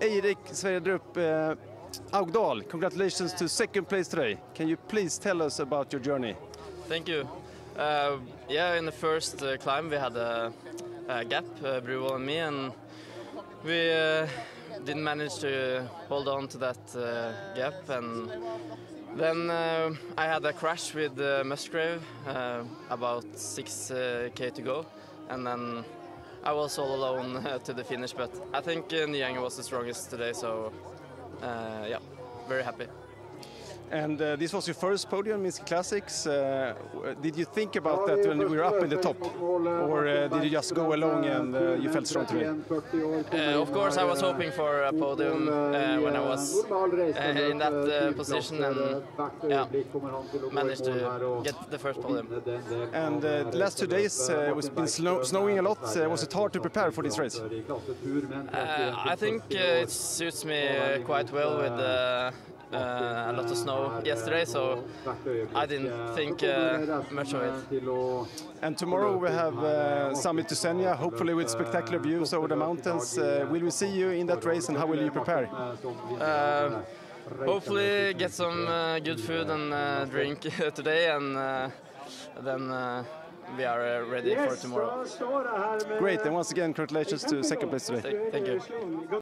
Eirik Sverdrup uh, Augdal, congratulations to second place today. Can you please tell us about your journey? Thank you. Uh, yeah, in the first uh, climb we had a, a gap, uh, Bruwall and me, and we uh, didn't manage to hold on to that uh, gap. And then uh, I had a crash with uh, Musgrave, about 6k to go, and then I was all alone uh, to the finish. But I think uh, Nyang was the strongest today, so uh, yeah, very happy. And uh, this was your first podium in the Classics. Uh, did you think about that when you were up in the top? Or uh, did you just go along and uh, you felt strong today? Uh, of course, I was hoping for a podium uh, when I was in that position and yeah, managed to get the first podium. And the last two days it was been snow snowing a lot. Was it hard to prepare for this race? I think it suits me quite well with a lot of snow yesterday, so I didn't think uh, much of it. And tomorrow we have uh, Summit to Senja, hopefully with spectacular views over the mountains. Uh, will we see you in that race and how will you prepare? Uh, hopefully get some uh, good food and uh, drink today and uh, then uh, we are uh, ready for tomorrow. Great, and once again, congratulations to second place today. Thank you.